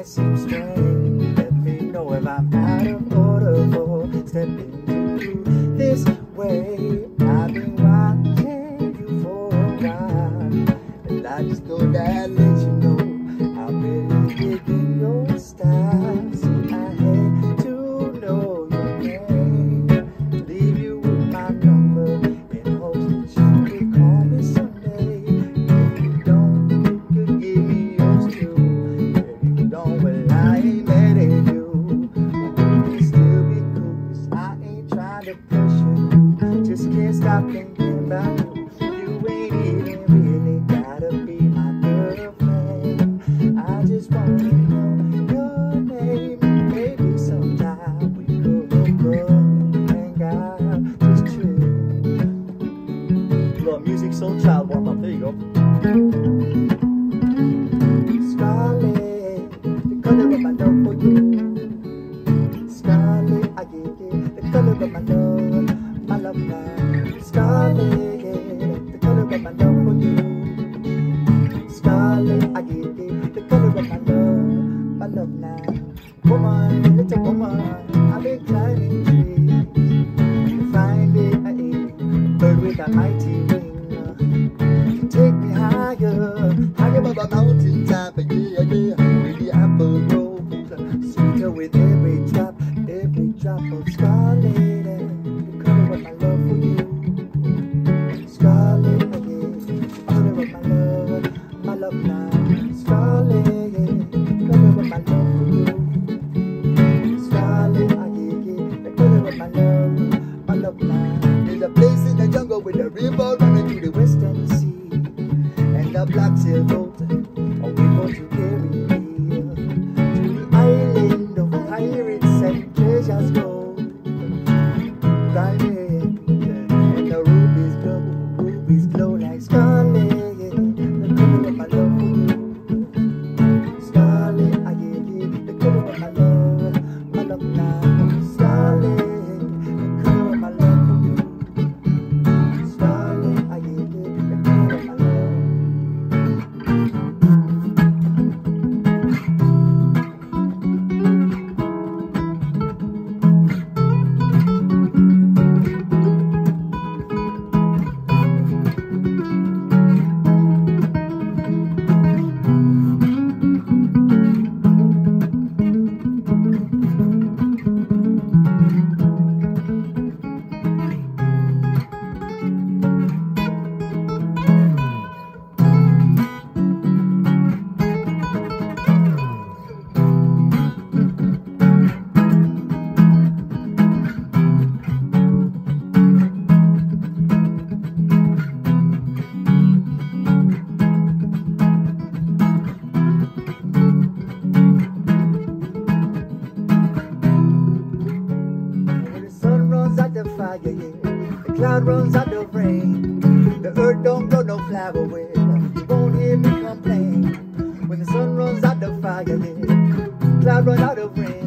might seem strange. Let me know if I'm out of order for stepping through this way. I've been watching you for a while, and I just go that. soul child warm up. There you go. Scarlet, the color of my love for you. Scarlet, I give you the color of my love, my love, love. Scarlet, the color of my love for you. Scarlet, I give you the color of my love, my love, love. Woman, little woman, I've been climbing trees. Finally, I ate bird with a mighty. the mountain cloud runs out of rain. The earth don't grow no flower with. You won't hear me complain. When the sun runs out of fire, then cloud run out of rain.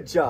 Good job.